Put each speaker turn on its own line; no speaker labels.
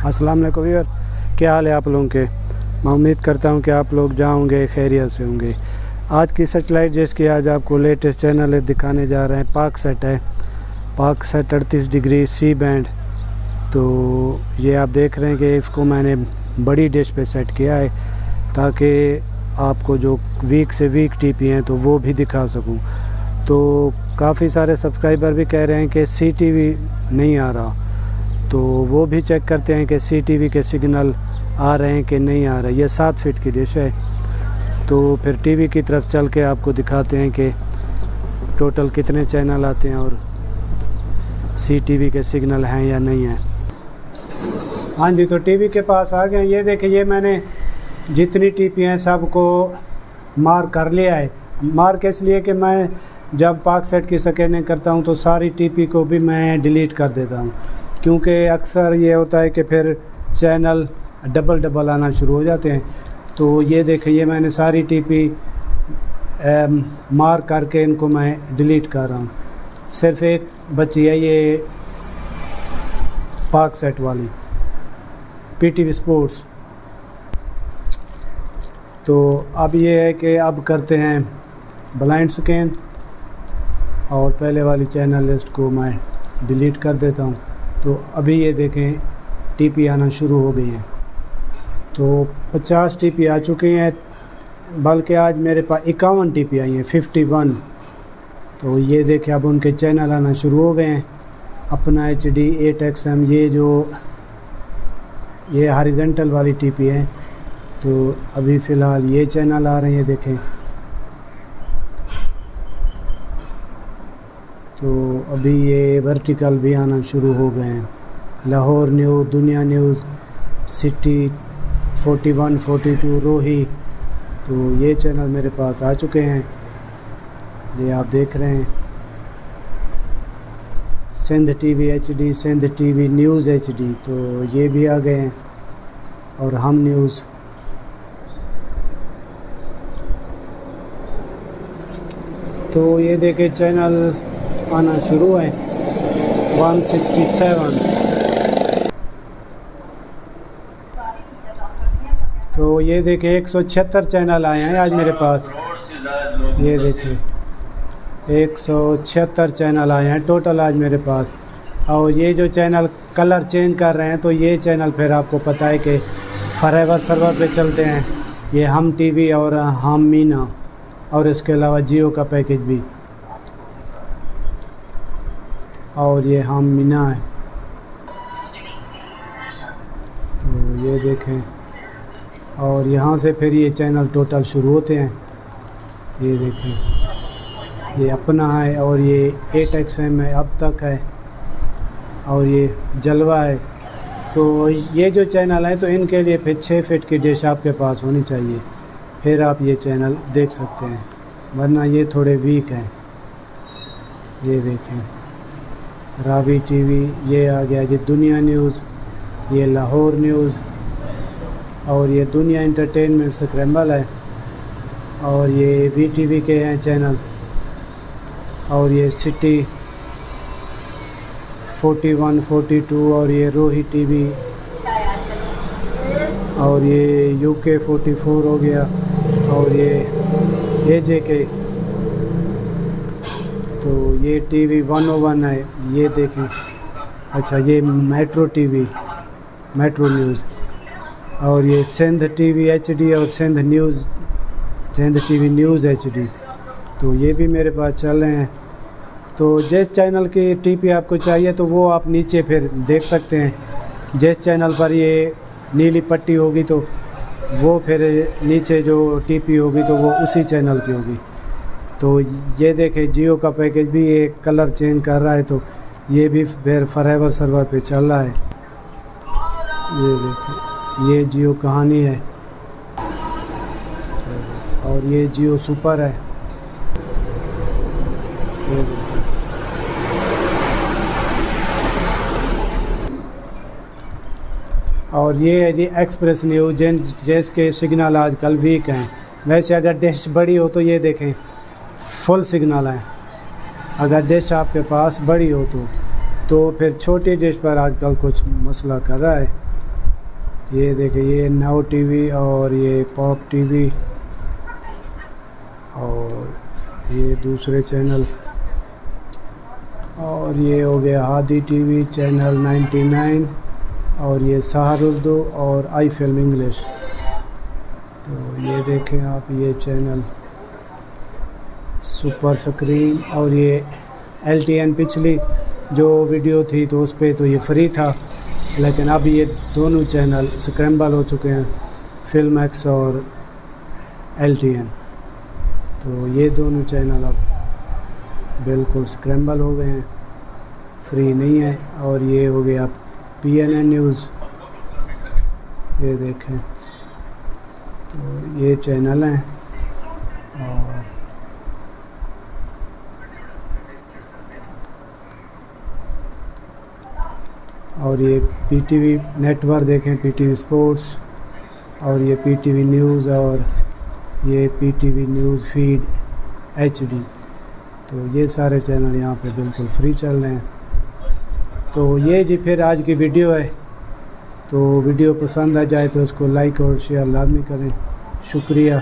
अस्सलाम वालेकुम व्यूअर, क्या हाल है आप लोगों के? मैं उम्मीद करता हूँ कि आप लोग जाओगे खैरियत से होंगे। आज की सेटेलाइट जिसकी आज आपको लेटेस्ट चैनल है, दिखाने जा रहे हैं पाक सेट है। पाक सेट अड़तीस डिग्री सी बैंड तो ये आप देख रहे हैं कि इसको मैंने बड़ी डिश पे सेट किया है, ताकि आपको जो वीक से वीक टीपी हैं तो वो भी दिखा सकूँ। तो काफ़ी सारे सब्सक्राइबर भी कह रहे हैं कि सी टीवी नहीं आ रहा। तो वो भी चेक करते हैं कि सी टीवी के सिग्नल आ रहे हैं कि नहीं आ रहे। ये सात फीट की डिश है। तो फिर टीवी की तरफ़ चल के आपको दिखाते हैं कि टोटल कितने चैनल आते हैं और सी टीवी के सिग्नल हैं या नहीं हैं। हाँ जी तो टीवी के पास आ गए ये देखिए, ये मैंने जितनी टीपी हैं सबको मार कर लिया है। मार के इसलिए कि मैं जब पाक सेट की स्कैनिंग करता हूँ तो सारी टीपी को भी मैं डिलीट कर देता हूँ। क्योंकि अक्सर ये होता है कि फिर चैनल डबल डबल आना शुरू हो जाते हैं। तो ये देखिए मैंने सारी टीपी मार करके इनको मैं डिलीट कर रहा हूँ। सिर्फ़ एक बची है ये पाक सेट वाली, पीटीवी स्पोर्ट्स। तो अब ये है कि अब करते हैं ब्लाइंड स्कैन और पहले वाली चैनल लिस्ट को मैं डिलीट कर देता हूँ। तो अभी ये देखें, टीपी आना शुरू हो गई हैं। तो 50 टीपी आ चुकी हैं, बल्कि आज मेरे पास इक्यावन टीपी आई हैं 51 तो ये देखें, अब उनके चैनल आना शुरू हो गए हैं। अपना H D eight X M ये जो, ये हॉरिजेंटल वाली टीपी है। तो अभी फ़िलहाल ये चैनल आ रहे हैं, देखें। तो अभी ये वर्टिकल भी आना शुरू हो गए हैं। Lahore news Dunya news city 41 42 Rohi तो ये चैनल मेरे पास आ चुके हैं। ये आप देख रहे हैं। Sindh TV HD Sindh TV news HD तो ये भी आ गए हैं। और हम न्यूज़ तो ये देखे चैनल आना शुरू है। 167 तो ये देखे एक सौ छिहत्तर चैनल आए हैं आज मेरे पास। ये देखिए, एक सौ छिहत्तर चैनल आए हैं टोटल आज मेरे पास। और ये जो चैनल कलर चेंज कर रहे हैं तो ये चैनल फिर आपको पता है कि फरेवर सर्वर पे चलते हैं। ये हम टीवी और हम मीना और इसके अलावा जियो का पैकेज भी। और ये हम मीना है। तो ये देखें। और यहाँ से फिर ये चैनल टोटल शुरू होते हैं। ये देखें। ये अपना है और ये एट एक्स एम है अब तक है। और ये जलवा है। तो ये जो चैनल है तो इनके लिए फिर छः फिट की डिश आपके पास होनी चाहिए। फिर आप ये चैनल देख सकते हैं। वरना ये थोड़े वीक हैं। ये देखें। रावी टीवी ये आ गया ये दुनिया न्यूज़ ये लाहौर न्यूज़ और ये दुनिया इंटरटेनमेंट स्क्रैम्बल है और ये वी टीवी के हैं चैनल और ये सिटी 41, 42 और ये रोही टीवी और ये यूके 44 हो गया और ये ए जे के तो ये टीवी 101 है। ये देखें। अच्छा ये मेट्रो टीवी, मेट्रो न्यूज़। और ये सिंध टीवी एचडी और Sindh news, Sindh TV news HD. तो ये भी मेरे पास चल रहे हैं। तो जिस चैनल की टीपी आपको चाहिए तो वो आप नीचे फिर देख सकते हैं। जिस चैनल पर ये नीली पट्टी होगी तो वो फिर नीचे जो टीपी होगी तो वो उसी चैनल की होगी। तो ये देखें जियो का पैकेज भी एक कलर चेंज कर रहा है तो ये भी फिर फरेवर सर्वर पे चल रहा है। ये देखें, ये जियो कहानी है। और ये जियो सुपर है। और ये है जी एक्सप्रेस न्यूज़ जिन जिसके सिग्नल आजकल वीक हैं। वैसे अगर डिश बड़ी हो तो ये देखें फुल सिग्नल हैं। अगर डिश आपके पास बड़ी हो तो तो फिर छोटी डिश पर आजकल कुछ मसला कर रहा है। ये देखिए, ये नाउ टीवी और ये पॉप टीवी और ये दूसरे चैनल। और ये हो गया हादी टीवी चैनल 99 और ये सहार उर्दू और आई फ़िल्म इंग्लिश। तो ये देखें आप ये चैनल। सुपर स्क्रीन और ये एल टी एन पिछली जो वीडियो थी तो उस पर तो ये फ्री था, लेकिन अब ये दोनों चैनल स्क्रैम्बल हो चुके हैं फ़िल्म एक्स और एल टी एन तो ये दोनों चैनल अब बिल्कुल स्क्रैम्बल हो गए हैं, फ्री नहीं है, और ये हो गया पी एन एन न्यूज़। ये देखें तो ये चैनल हैं और और ये पीटीवी नेटवर्क देखें पीटीवी स्पोर्ट्स और ये पीटीवी न्यूज़ और ये पीटीवी न्यूज़ फ़ीड एचडी तो ये सारे चैनल यहाँ पे बिल्कुल फ्री चल रहे हैं। तो ये जी फिर आज की वीडियो है। तो वीडियो पसंद आ जाए तो उसको लाइक और शेयर लाजमी करें। शुक्रिया।